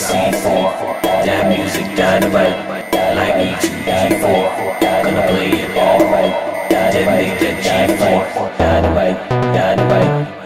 C4. That music dynamite, like E2, G4. Gonna play it all right. Then make that G4. Dynamite, dynamite.